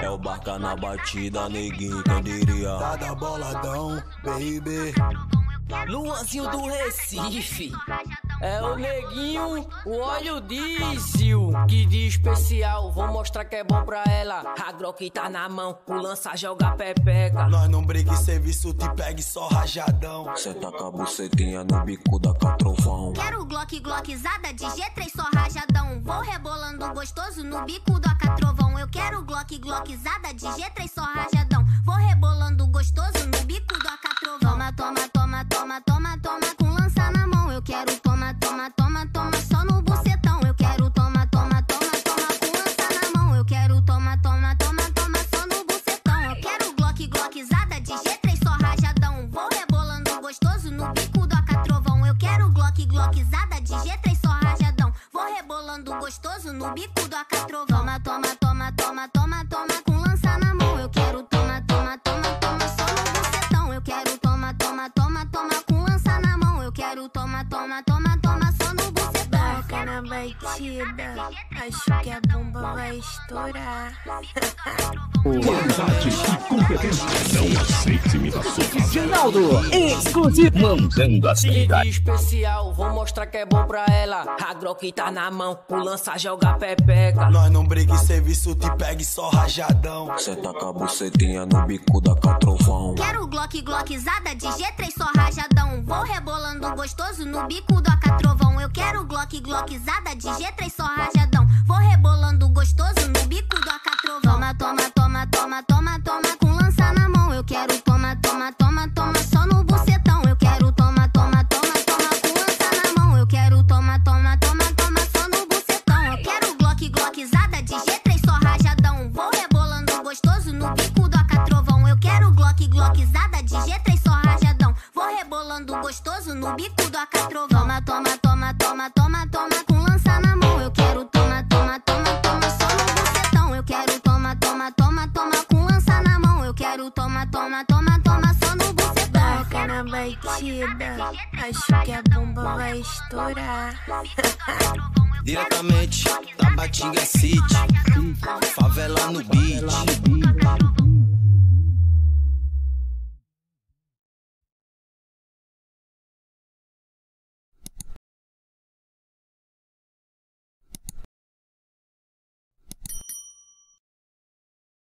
É o barca na batida, neguinho, quem diria? Tá da boladão, baby. Luanzinho do Recife. É o neguinho, o óleo diesel. Que de especial, vou mostrar que é bom pra ela. A Glock tá na mão, o lança joga pepeca. Nós não briga em serviço, te pegue só rajadão. Cê tá com a bucetinha no bico da catrovão. Quero Glock Glockzada de G3 só rajadão. Vou gostoso no bico do acatrovão. Eu quero Glock Glockzada de G3 só rajadão. Vou rebolando gostoso no bico do acatrovão. Toma, toma, toma, toma, toma, toma com lança na mão. Eu quero toma, toma, toma, toma só no bucetão. Eu quero toma, toma, toma, toma com lança na mão. Eu quero toma, toma, toma, toma só no bucetão. Eu quero Glock Glockzada de G3 só rajadão. Vou rebolando gostoso no bico do acatrovão. Eu quero Glock Glockzada de G3 gostoso no bico do acatrovão. Toma, toma, toma, toma, toma, toma com lança na mão. Eu quero toma, toma, toma, toma só no bucetão. Eu quero toma, toma, toma, toma com lança na mão. Eu quero toma, toma, toma, batida, acho que a bomba vai estourar. Qualidade e competência. Não aceite imitações. Ronaldo, exclusivo. Mandando as Que de verdades. especial, vou mostrar que é bom pra ela. A Glock tá na mão, o lança joga pepeca. Nós não briga em serviço, te pegue só rajadão. Cê tá com a bucetinha no bico da catrovão. Quero Glock Glockzada de G3 só Vou rebolando gostoso no bico do acatrovão. Eu quero Glock Glockzada de G3 só rajadão. Vou rebolando gostoso no no bico do acatrovão. Toma, toma, toma, toma, toma, toma com lança na mão. Eu quero toma, toma, toma, toma só no bucetão. Eu quero toma, toma, toma, toma com lança na mão. Eu quero toma, toma, toma, toma só no bucetão. Barca na batida, acho que a bomba vai estourar. Diretamente da Batinga City, favela no beat.